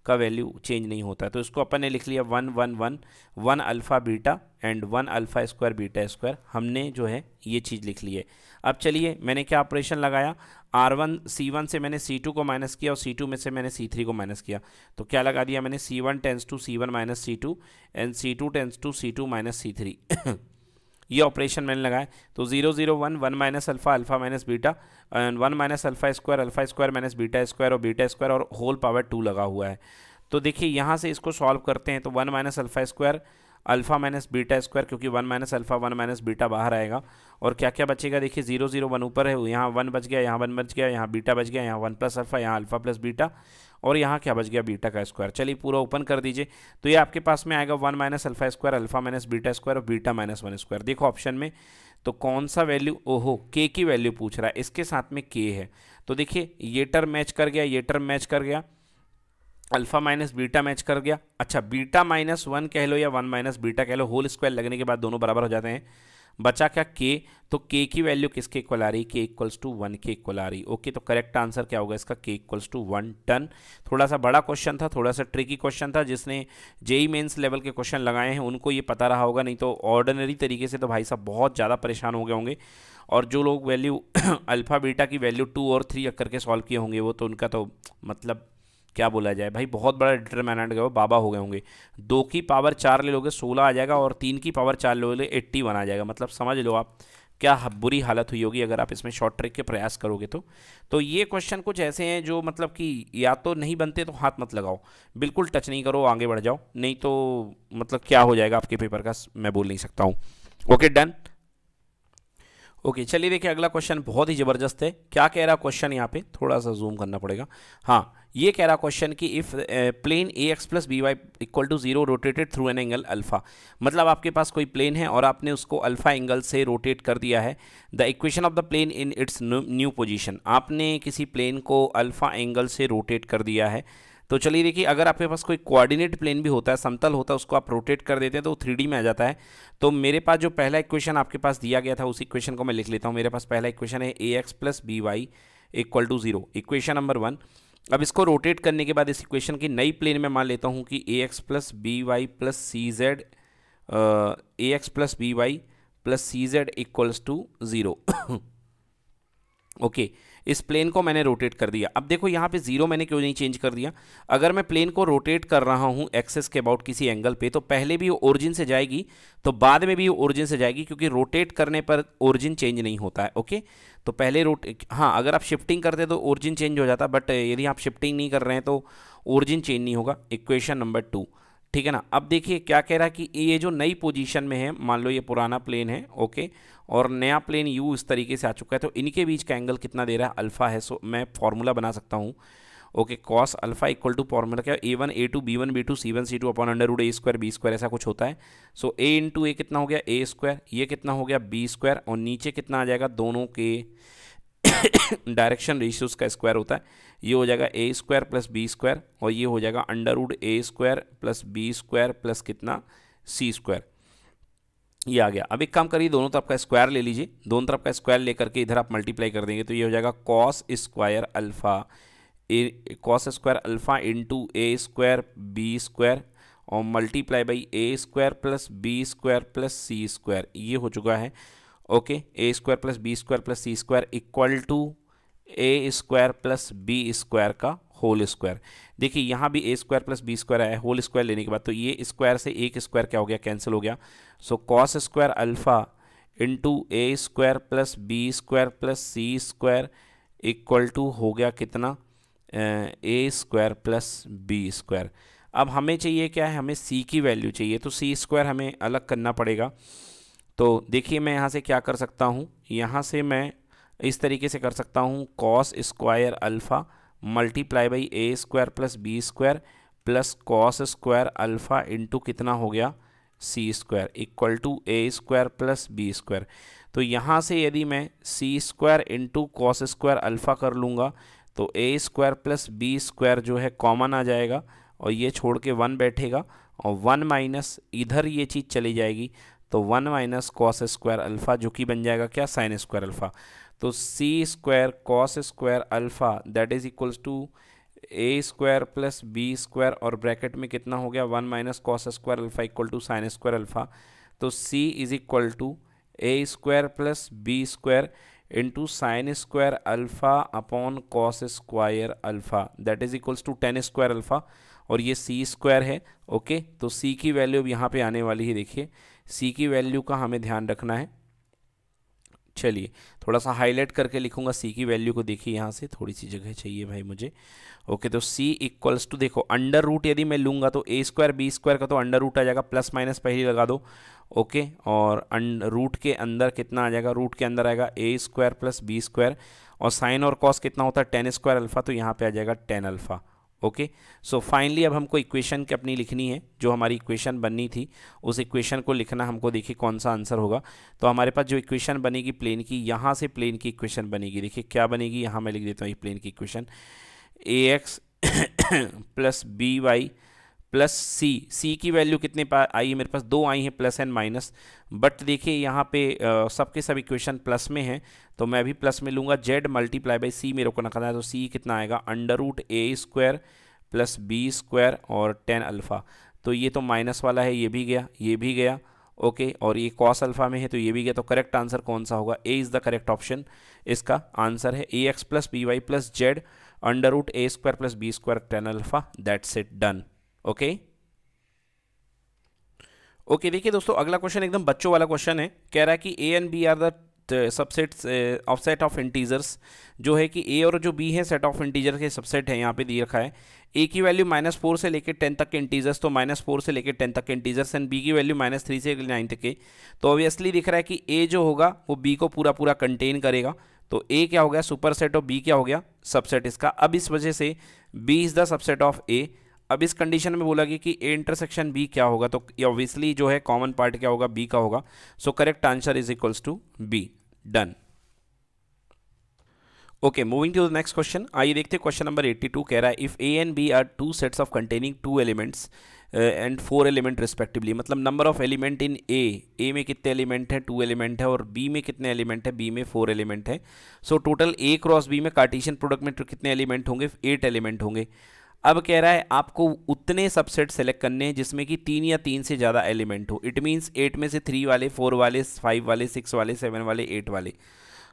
का वैल्यू चेंज नहीं होता तो इसको अपन ने लिख लिया one one one one alpha beta and one alpha square beta square. हमने जो है, ये चीज़ लिख ली है। अब चलिए मैंने क्या ऑपरेशन लगाया? आर वन सी वन से मैंने सी टू को माइनस किया और सी टू में से मैंने सी थ्री को माइनस किया। तो क्या लगा दिया मैंने? C one tends to C one minus C two and C two tends to C two minus C three ये ऑपरेशन मैंने लगाया। तो zero zero one one minus alpha alpha minus beta and one minus alpha square alpha square minus beta square और बीटा स्क्वायर और होल पावर टू लगा हुआ है। तो देखिए, यहाँ से इसको सॉल्व करते हैं तो one minus alpha square alpha minus beta square, क्योंकि one minus alpha, one minus beta बाहर आएगा। और क्या क्या बचेगा? देखिए, ज़ीरो ज़ीरो, वन ऊपर है, यहाँ वन बच गया, यहाँ वन बच गया, यहाँ बीटा बच गया, यहाँ वन प्लस अल्फ़ा, यहाँ अल्फ़ा प्लस बीटा, और यहाँ क्या बच गया? बीटा का स्क्वायर। चलिए, पूरा ओपन कर दीजिए। तो ये आपके पास में आएगा one minus alpha square, alpha minus beta square और बीटा माइनस वन स्क्वायर। देखो, ऑप्शन में तो कौन सा वैल्यू? ओहो, के की वैल्यू पूछ रहा है। इसके साथ में के है। तो देखिए, ये टर्म मैच कर गया, ये टर्म मैच कर गया। अल्फ़ा माइनस बीटा मैच कर गया। अच्छा बीटा माइनस वन कह लो या वन माइनस बीटा कह लो, होल स्क्वायर लगने के बाद दोनों बराबर हो जाते हैं। बचा क्या के तो के की वैल्यू किसके इक्वल आ रही? K equals to one k equal आ रही। ओके तो करेक्ट आंसर क्या होगा इसका? के इक्वल्स टू वन टन थोड़ा सा बड़ा क्वेश्चन था थोड़ा सा ट्रिकी क्वेश्चन था। जिसने जेई मेंस लेवल के क्वेश्चन लगाए हैं, उनको ये पता रहा होगा, नहीं तो ऑर्डिनरी तरीके से तो भाई साहब बहुत ज़्यादा परेशान हो गए होंगे। और जो लोग वैल्यू अल्फ़ा, बीटा की वैल्यू टू और थ्री करके सॉल्व किए होंगे, वो तो उनका तो मतलब क्या बोला जाए? भाई, बहुत बड़ा डिटरमिनेंट गए बाबा हो गए होंगे। दो की पावर चार ले लोगे, सोलह आ जाएगा और तीन की पावर चार लोगे एट्टी वन आ जाएगा। मतलब समझ लो आप क्या बुरी हालत हुई होगी अगर आप इसमें शॉर्ट ट्रिक के प्रयास करोगे तो। तो ये क्वेश्चन कुछ ऐसे हैं जो मतलब कि या तो नहीं बनते तो हाथ मत लगाओ। बिल्कुल टच नहीं करो, आगे बढ़ जाओ। नहीं तो मतलब क्या हो जाएगा आपके पेपर का, मैं बोल नहीं सकता हूँ। ओके डन ओके चलिए देखिए, अगला क्वेश्चन बहुत ही ज़बरदस्त है। क्या कह रहा क्वेश्चन यहाँ पे? थोड़ा सा जूम करना पड़ेगा। हाँ ये कह रहा क्वेश्चन कि if plane a x plus b y equal to zero rotated through an angle alpha मतलब आपके पास कोई प्लेन है और आपने उसको अल्फ़ा एंगल से रोटेट कर दिया है the equation of the plane in its new position आपने किसी प्लेन को अल्फ़ा एंगल से रोटेट कर दिया है तो चलिए देखिए, अगर आपके पास कोई कोऑर्डिनेट प्लेन भी होता है, समतल होता है, उसको आप रोटेट कर देते हैं तो थ्री में आ जाता है। तो मेरे पास जो पहला इक्वेशन आपके पास दिया गया था, उस इक्वेशन को मैं लिख लेता हूँ। मेरे पास पहला इक्वेशन है a x plus b y equal to zero equation number one अब इसको रोटेट करने के बाद इस इक्वेशन की नई प्लेन में मान लेता हूँ कि a x plus b y plus c z a x plus b y plus c z equals to zero okay इस प्लेन को मैंने रोटेट कर दिया। अब देखो, यहाँ पे ज़ीरो मैंने क्यों नहीं चेंज कर दिया? अगर मैं प्लेन को रोटेट कर रहा हूँ एक्सेस के अबाउट किसी एंगल पे तो पहले भी वो ओरिजिन से जाएगी तो बाद में भी वो ओरिजिन से जाएगी, क्योंकि रोटेट करने पर ओरिजिन चेंज नहीं होता है ओके तो पहले रोट हाँ अगर आप शिफ्टिंग करते तो ओरिजिन चेंज हो जाता बट यदि आप शिफ्टिंग नहीं कर रहे हैं तो ओरिजिन चेंज नहीं होगा। इक्वेशन नंबर टू ठीक है ना? अब देखिए, क्या कह रहा है कि ये जो नई पोजीशन में है, मान लो ये पुराना प्लेन है ओके और नया प्लेन यू इस तरीके से आ चुका है तो इनके बीच का एंगल कितना दे रहा है? अल्फ़ा है सो मैं फॉर्मूला बना सकता हूँ। Okay cos alpha equal to formula क्या? A one a two b one b two c one c two upon under root a square b square ऐसा कुछ होता है। सो ए इंटू ए कितना हो गया? ए स्क्वायर ये कितना हो गया? बी स्क्वायर और नीचे कितना आ जाएगा? दोनों के डायरेक्शन रेशियोज का स्क्वायर होता है। ये हो जाएगा a square plus b square और ये हो जाएगा under root a square plus b square plus कितना? सी स्क्वायर ये आ गया। अब एक काम करिए, दोनों तरफ़ का स्क्वायर ले लीजिए। दोनों तरफ़ का स्क्वायर लेकर के इधर आप मल्टीप्लाई कर देंगे तो ये हो जाएगा cos square alpha cos square alpha into a square b square और multiply by a square plus b square plus c square ये हो चुका है। Okay a square plus b square plus c square equal to a square plus b square का होल स्क्वायर देखिए, यहाँ भी a square plus b square आया होल स्क्वायर लेने के बाद तो ये स्क्वायर से एक स्क्वायर क्या हो गया? कैंसिल हो गया। So cos square alpha into a square plus b square plus c square equal to हो गया कितना? A square plus b square अब हमें चाहिए क्या है? हमें सी की वैल्यू चाहिए तो सी स्क्वायर हमें अलग करना पड़ेगा। तो देखिए, मैं यहाँ से क्या कर सकता हूँ? यहाँ से मैं इस तरीके से कर सकता हूँ cos square alpha multiply by a square plus b square plus cos square alpha into कितना हो गया? C square equal to a square plus b square तो यहाँ से यदि मैं c square into cos square alpha कर लूँगा तो a square plus b square जो है कॉमन आ जाएगा और ये छोड़ के वन बैठेगा और वन माइनस इधर ये चीज़ चली जाएगी तो one minus cos square alpha जो कि बन जाएगा क्या? साइन स्क्वायर अल्फ़ा तो c square cos square alpha that is equals to a square plus b square और ब्रैकेट में कितना हो गया? One minus cos square alpha equal to sine square alpha तो c is equal to a square plus b square into sine square alpha upon cos square alpha that is equals to tan square alpha और ये सी स्क्वायर है ओके तो सी की वैल्यू अब यहाँ पे आने वाली है, देखिए। सी की वैल्यू का हमें ध्यान रखना है। चलिए थोड़ा सा हाईलाइट करके लिखूँगा सी की वैल्यू को देखिए यहाँ से, थोड़ी सी जगह चाहिए भाई मुझे। ओके तो सी इक्वल्स टू देखो अंडर रूट यदि मैं लूँगा तो ए स्क्वायर बी स्क्वायर का तो अंडर रूट आ जाएगा प्लस माइनस पहले लगा दो। ओके और रूट के अंदर कितना आ जाएगा? रूट के अंदर आएगा a square plus b square और साइन और कॉस कितना होता है? टेन स्क्वायर अल्फ़ा तो यहाँ पर आ जाएगा tan alpha okay so finally अब हमको इक्वेशन की अपनी लिखनी है, जो हमारी इक्वेशन बननी थी, उस इक्वेशन को लिखना हमको देखिए कौन सा आंसर होगा। तो हमारे पास जो इक्वेशन बनेगी प्लेन की, यहाँ से प्लेन की इक्वेशन बनेगी। देखिए, क्या बनेगी? यहाँ मैं लिख देता हूँ ये प्लेन की equation a x plus b y plus c c की वैल्यू कितने पा आई है? मेरे पास दो आई हैं प्लस एंड माइनस बट देखिए, यहाँ पे सबके सब इक्वेशन प्लस में है तो मैं भी प्लस में लूँगा जेड मल्टीप्लाई बाई सी मेरे को निकालना है तो सी कितना आएगा? Under root a square plus b square और टेन अल्फ़ा तो ये तो माइनस वाला है, ये भी गया, ये भी गया ओके और ये कॉस अल्फ़ा में है तो ये भी गया तो करेक्ट आंसर कौन सा होगा? A is the correct option इसका आंसर है a x plus b y plus z under root a square plus b square tan alpha that's it done okay? Okay, देखिए दोस्तों, अगला क्वेश्चन एकदम बच्चों वाला क्वेश्चन है। कह रहा है कि A and B are the subsets of set of integers जो है कि ए और जो बी है सेट ऑफ़ इंटीजर के सबसेट है, यहाँ पे दिए रखा है। ए की वैल्यू माइनस फोर से लेकर टेन तक के इंटीजर्स तो माइनस फोर से लेकर टेन तक के इंटीजर्स एंड बी की वैल्यू माइनस थ्री से नाइन तक के। तो ऑब्वियसली दिख रहा है कि ए जो होगा, वो बी को पूरा पूरा कंटेन करेगा। तो ए क्या हो गया? सुपर सेट और बी क्या हो गया? सबसेट इसका। अब इस वजह से B is the subset of A अब इस कंडीशन में बोला गया कि ए इंटरसेक्शन बी क्या होगा? तो ऑब्वियसली जो है कॉमन पार्ट क्या होगा? बी का होगा। So correct answer is equals to B done okay moving to the next question आइए देखते हैं क्वेश्चन नंबर 82 कह रहा है if A and B are two sets of containing two elements and four element respectively मतलब number of element in A A में कितने एलिमेंट हैं? टू एलिमेंट है, और बी में कितने एलिमेंट है? बी में फोर एलिमेंट है। So total A cross B में कार्टिशियन प्रोडक्ट में कितने एलिमेंट होंगे? एट एलिमेंट होंगे। अब कह रहा है, आपको उतने सबसेट सेलेक्ट करने हैं जिसमें कि तीन या तीन से ज़्यादा एलिमेंट हो। इट मीन्स एट में से थ्री वाले फोर वाले फाइव वाले सिक्स वाले सेवन वाले एट वाले।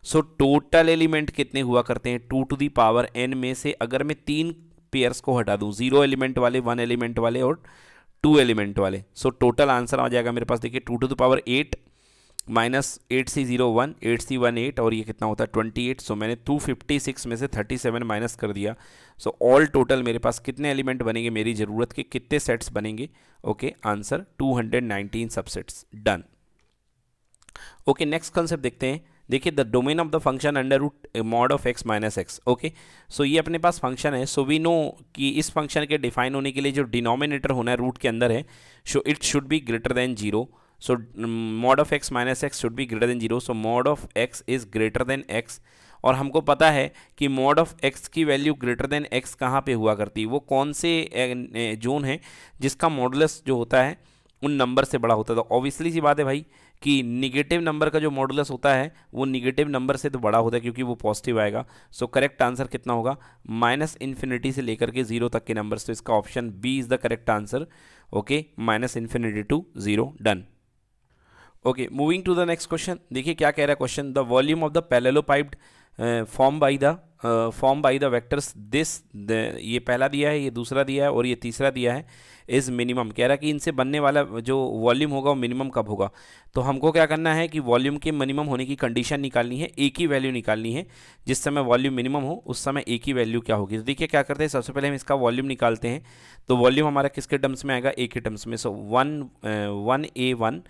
सो टोटल एलिमेंट कितने हुआ करते हैं? Two to the power N में से अगर मैं तीन पेयर्स को हटा दूँ ज़ीरो एलिमेंट वाले वन एलिमेंट वाले और टू एलिमेंट वाले सो टोटल आंसर आ जाएगा मेरे पास। देखिए two to the power eight minus eight C zero one eight C one eight और ये कितना होता है? ट्वेंटी एट सो मैंने टू फिफ्टी सिक्स में से थर्टी सेवन माइनस कर दिया। सो ऑल टोटल मेरे पास कितने एलिमेंट बनेंगे? मेरी ज़रूरत के कितने सेट्स बनेंगे? Okay answer two hundred nineteen subsets done okay next concept देखते हैं। देखिए the domain of the function under root mod of x minus x okay so ये अपने पास फ़ंक्शन है। सो वी नो कि इस फ़ंक्शन के डिफाइन होने के लिए जो डिनोमिनेटर होना है रूट के अंदर है so it should be greater than zero so mod of x minus x should be greater than zero so, mod of x is greater than x. और हमको पता है कि mod ऑफ़ x की वैल्यू ग्रेटर देन x कहाँ पे हुआ करती है? वो कौन से जोन है जिसका मॉडुलस जो होता है, उन नंबर से बड़ा होता है। तो ऑब्वियसली सी बात है भाई कि निगेटिव नंबर का जो मॉडुलस होता है, वो निगेटिव नंबर से तो बड़ा होता है क्योंकि वो पॉजिटिव आएगा। सो करेक्ट आंसर कितना होगा? माइनस इन्फिनिटी से लेकर के ज़ीरो तक के नंबर तो इसका option B is the correct answer okay minus infinity to zero done okay moving to the next question देखिए क्या कह रहा है question the volume of the parallelepiped form by the form by the vectors this ये पहला दिया है, ये दूसरा दिया है, और ये तीसरा दिया है इज़ मिनिमम कह रहा है कि इनसे बनने वाला जो वॉल्यूम होगा, वो मिनिमम कब होगा? तो हमको क्या करना है कि वॉल्यूम के मिनिमम होने की कंडीशन निकालनी है, एक ही वैल्यू निकालनी है, जिस समय वॉल्यूम मिनिमम हो, उस समय एक ही वैल्यू क्या होगी? तो देखिए क्या करते हैं, सबसे पहले हम इसका वॉल्यूम निकालते हैं। तो वॉल्यूम हमारा किसके टर्म्स में आएगा? ए के टर्म्स में. So one one a one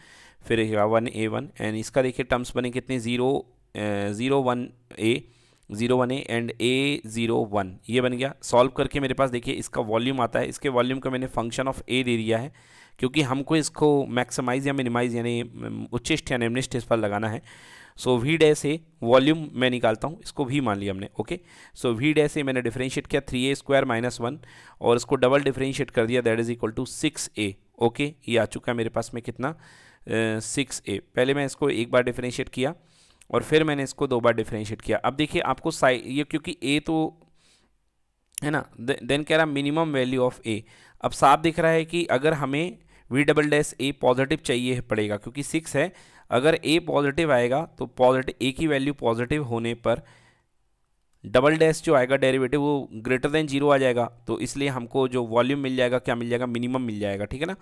फिर वन ए वन एंड इसका देखिए टर्म्स बने कितने? Zero zero one a zero one a and a zero one ये बन गया। सॉल्व करके मेरे पास देखिए इसका वॉल्यूम आता है। इसके वॉल्यूम का मैंने फ़ंक्शन ऑफ़ ए दे दिया है, क्योंकि हमको इसको मैक्सिमाइज या मिनिमाइज यानी उच्चिष्ट या निम्निष्ठ इस पर लगाना है। सो वी डे से वॉल्यूम मैं निकालता हूँ। इसको भी मान लिया हमने ओके सो वी डे से मैंने डिफ्रेंशिएट किया three a square minus one और इसको डबल डिफ्रेंशिएट कर दिया that is equal to six a okay ये आ चुका है मेरे पास में कितना? Six a. पहले मैं इसको एक बार डिफ्रेंशिएट किया और फिर मैंने इसको दो बार डिफ्रेंशिएट किया। अब देखिए, आपको साइ ये क्योंकि ए तो है ना देन कह रहा मिनिमम वैल्यू ऑफ़ ए अब साफ़ दिख रहा है कि अगर हमें V double dash a positive चाहिए पड़ेगा, क्योंकि सिक्स है, अगर ए पॉजिटिव आएगा तो पॉजिटिव ए की वैल्यू पॉजिटिव होने पर डबल डैश जो आएगा डेरिवेटिव वो ग्रेटर देन ज़ीरो आ जाएगा। तो इसलिए हमको जो वॉल्यूम मिल जाएगा, क्या मिल जाएगा? मिनिमम मिल जाएगा, ठीक है ना?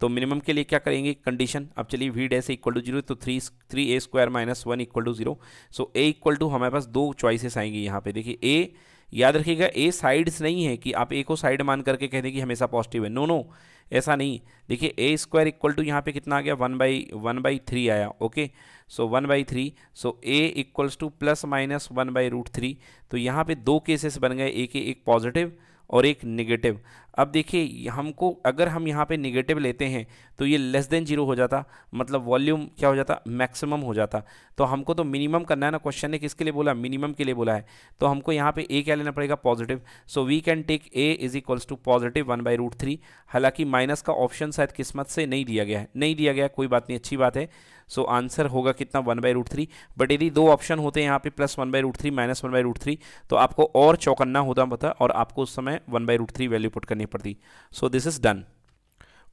तो मिनिमम के लिए क्या करेंगे? कंडीशन अब चलिए V dash equal to zero तो three three a square minus one equal to zero so a equal to हमारे पास दो चॉइसेस आएँगी यहाँ पे। देखिए ए याद रखिएगा ए साइड्स नहीं है कि आप ए को साइड मान करके कह दें कि हमेशा पॉजिटिव है। नो नो ऐसा नहीं। देखिए ए स्क्वायर इक्वल टू यहाँ पे कितना आ गया? One by one by three आया okay so one by three so a equals to plus minus one by root three तो यहाँ पे दो केसेस बन गए ए के एक पॉजिटिव और एक निगेटिव अब देखिए, हमको, अगर हम यहाँ पे निगेटिव लेते हैं तो ये लेस देन ज़ीरो हो जाता मतलब वॉल्यूम क्या हो जाता? मैक्सिमम हो जाता। तो हमको तो मिनिमम करना है ना? क्वेश्चन ने किसके लिए बोला? मिनिमम के लिए बोला है। तो हमको यहाँ पे ए क्या लेना पड़ेगा? Positive so we can take a is equals to positive one by root three हालाँकि माइनस का ऑप्शन शायद किस्मत से नहीं दिया गया है। नहीं दिया गया, कोई बात नहीं, अच्छी बात है। सो आंसर होगा कितना? One by root three but यदि दो ऑप्शन होते हैं यहाँ पे plus one by root three minus one by root three तो आपको और चौकन्ना होता पता और आपको उस समय one by root three value put करनी पड़ती। So this is done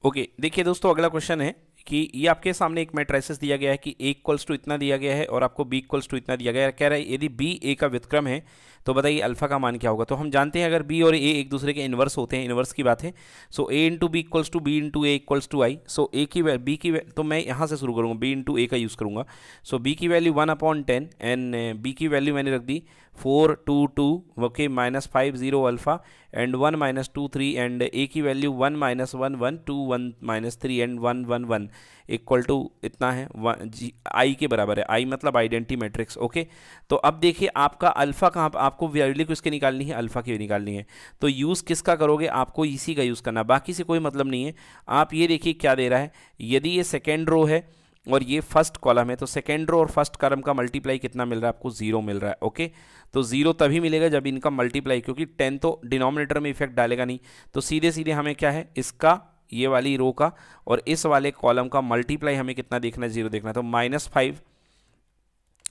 okay देखिए दोस्तों, अगला क्वेश्चन है कि ये आपके सामने एक मैट्राइसिस दिया गया है कि ए इक्वल्स टू इतना दिया गया है और आपको बी इक्वल्स टू इतना दिया गया है। कह रहा है, यदि बी ए का व्युतक्रम है तो बताइए, अल्फ़ा का मान क्या होगा? तो हम जानते हैं अगर बी और ए एक दूसरे के इन्वर्स होते हैं इन्वर्स की बात है so A into B equals to B into A equals to I so A की बी की तो मैं यहाँ से शुरू करूँगा बी इंटू ए का यूज़ करूँगा सो बी की value one upon ten and B की वैल्यू मैंने रख दी four two two okay minus five zero alpha and one minus two three and A की value one minus one one two one minus three and one one one equal to इतना है जी आई के बराबर है आई मतलब आइडेंटी मैट्रिक्स ओके तो अब देखिए, आपका अल्फ़ा कहाँ आपको वैल्यू किसके निकालनी है, अल्फ़ा की निकालनी है। तो यूज़ किसका करोगे? आपको इसी का यूज़ करना बाकी से कोई मतलब नहीं है। आप ये देखिए क्या दे रहा है। यदि ये सेकेंड रो है और ये फ़र्स्ट कॉलम है तो सेकेंड रो और फ़र्स्ट कॉलम का मल्टीप्लाई कितना मिल रहा है? आपको ज़ीरो मिल रहा है ओके तो ज़ीरो तभी मिलेगा जब इनका मल्टीप्लाई क्योंकि टेन तो डिनोमिनेटर में इफ़ेक्ट डालेगा नहीं। तो सीधे सीधे हमें क्या है? इसका, ये वाली रो का और इस वाले कॉलम का मल्टीप्लाई हमें कितना देखना है? ज़ीरो देखना है। तो minus five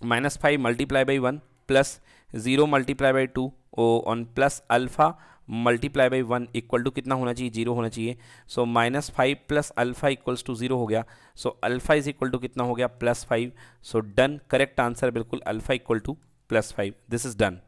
minus five multiply by one plus zero multiply by two on plus alpha multiply by one equal to कितना होना चाहिए? ज़ीरो होना चाहिए। So minus five plus alpha equals to zero हो गया। So alpha is equal to कितना हो गया? Plus five so done correct answer बिल्कुल alpha equal to plus five this is done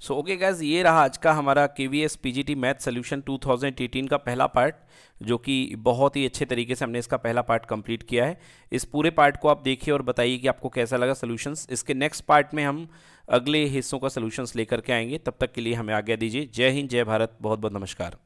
so okay guys ये रहा आज का हमारा K V S P G T math solution two thousand eighteen का पहला पार्ट जो कि बहुत ही अच्छे तरीके से हमने इसका पहला पार्ट कंप्लीट किया है। इस पूरे पार्ट को आप देखिए और बताइए कि आपको कैसा लगा सोल्यूशंस इसके नेक्स्ट पार्ट में हम अगले हिस्सों का सोल्यूशंस लेकर के आएँगे। तब तक के लिए हमें आज्ञा दीजिए। जय हिंद, जय भारत। बहुत बहुत नमस्कार।